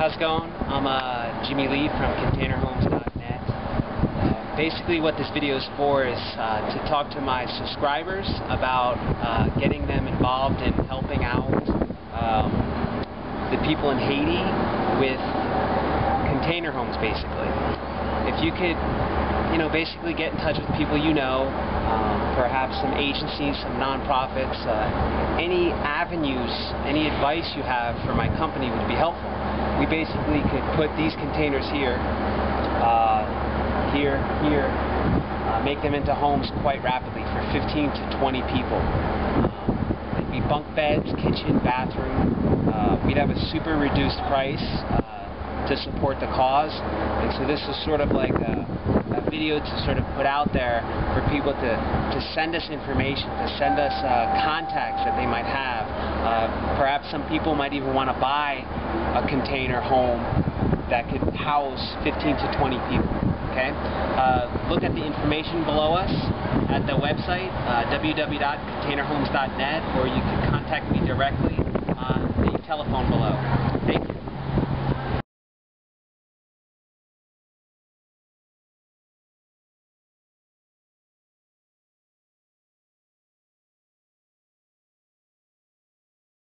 how's it going? I'm uh, Jimmy Lee from ContainerHomes.net. Uh, basically what this video is for is uh, to talk to my subscribers about uh, getting them involved in helping out um, the people in Haiti with container homes basically. If you could, you know, basically get in touch with people you know, um, perhaps some agencies, some nonprofits, uh, any avenues, any advice you have for my company would be helpful we basically could put these containers here, uh, here, here, uh, make them into homes quite rapidly for 15 to 20 people. Um, they'd be bunk beds, kitchen, bathroom. Uh, we'd have a super reduced price uh, to support the cause. And so this is sort of like a, a, video to sort of put out there for people to, to send us information, to send us uh, contacts that they might have. Uh, perhaps some people might even want to buy a container home that could house 15 to 20 people. Okay? Uh, look at the information below us at the website, uh, www.containerhomes.net, or you can contact me directly on the telephone below.